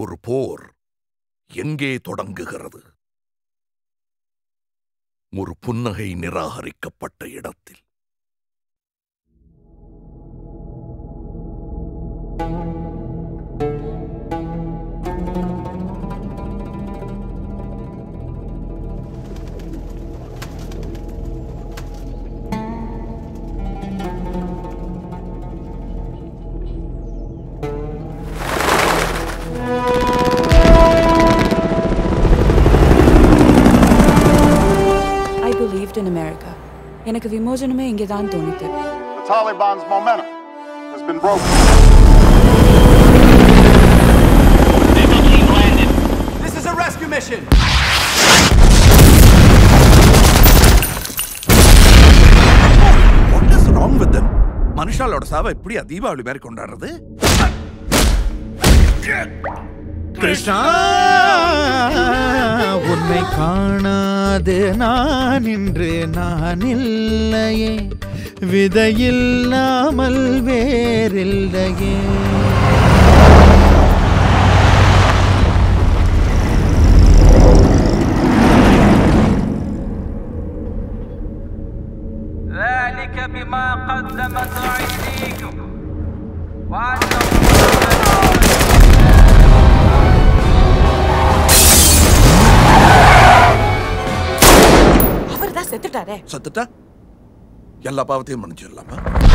ஒரு போர் எங்கே தொடங்குகிறது? ஒரு புன்னகை நிராகரிக்கப்பட்ட இடத்தில். in America. எனக்கு விமோசனமே இங்கே தான் தோணித்து The Taliban's momentum has been broken. This is a rescue mission. What is wrong with them மனுஷாலோட சாவை இப்படியா தீபாவளி மாதிரி கொண்டாடுறது கிருஷ்ணா உன்னை காணாது நான் இன்று நான் இல்லையே விதையில்லாமல் வேறில்லையே ذلك بما قدمت أيديكم وأن செத்துட்டாரே. செத்துட்டா? எல்லா பாவத்தையும் மன்னிச்சிடலாமா?